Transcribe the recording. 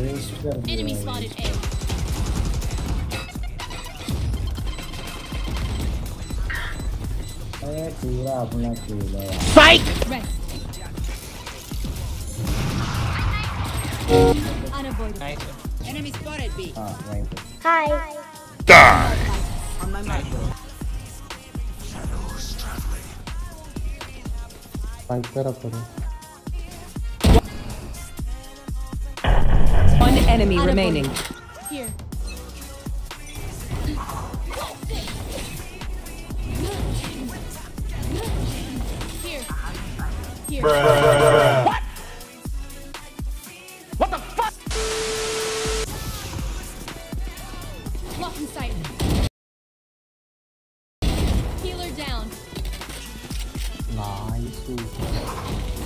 Enemy spotted A. Unavoidable. Enemy spotted B. Hi. Die! On my Fight, enemy remaining. Here. Here. Here. Bruh. What? What the fuck? Lock in sight. Healer down. Nice.